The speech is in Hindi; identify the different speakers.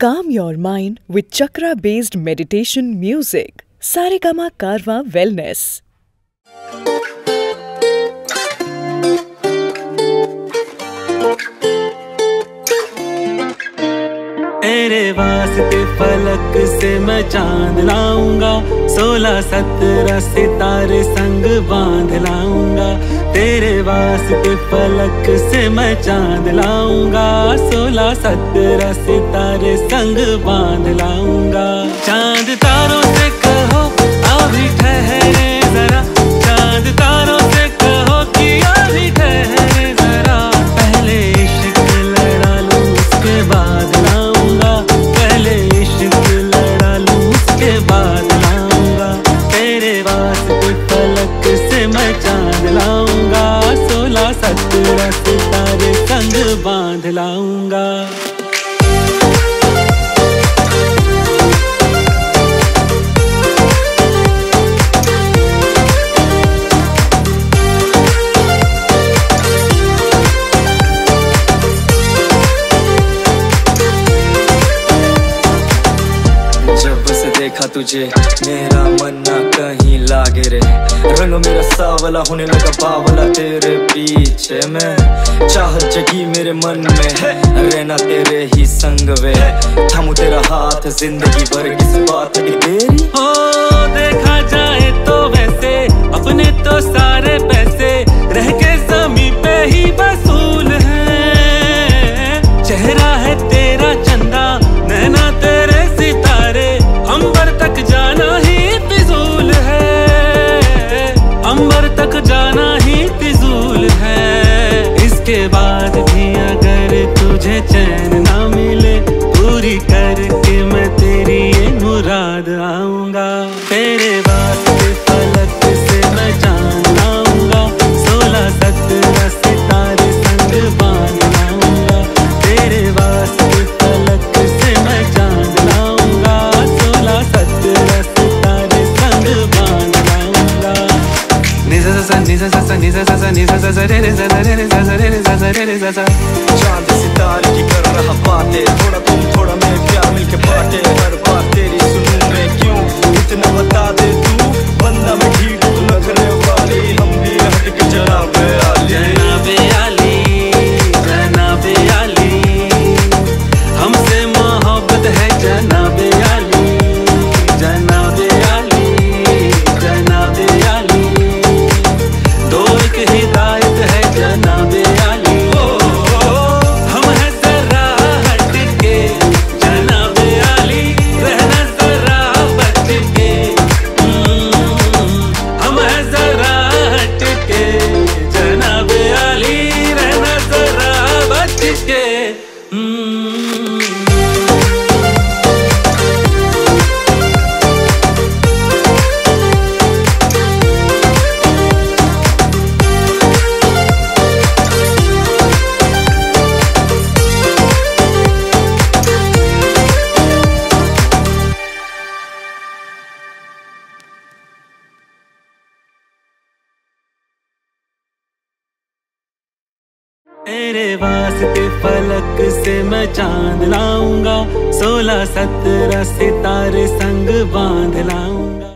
Speaker 1: Calm your mind with chakra based meditation music Saregama Carvaan wellness
Speaker 2: तेरे वास्ते फलक से मैं चाँद लाऊँगा, सोलह सत्रह सितारे संग तेरे वास्ते फलक से मैं चाँद लाऊँगा सोलह सत्रह सितारे संग बाँध लाऊँगा। चाँद तारों से कहो, अभी ठहरे जरा। चाँद तारों से कहो कि अभी ठहरे जरा। पहले इश्क लड़ा लूँ, उसके बाद लाऊँगा। पहले इश्क लड़ा लूँ, उसके बाद लाऊँगा। तेरे वास्ते फलक से मैं चाँद लाऊँगा बाँध लाऊँगा।
Speaker 3: तुझे। मेरा मन ना कहीं लागे रे। रंग मेरा सावला, होने लगा बावला तेरे पीछे में। चाह जगी मेरे मन में रहना तेरे ही संग वे। थमू तेरा हाथ, ज़िंदगी भर किस बात की तेरी
Speaker 2: इसके बाद भी अगर तुझे चैन
Speaker 3: चाँद सितारे की कर रहा बातें। थोड़ा तुम थोड़ा मैं प्यार मिलके
Speaker 2: तेरे वास्ते फलक से मैं चाँद लाऊँगा सोलह सत्रह सितारे संग बाँध लाऊँगा।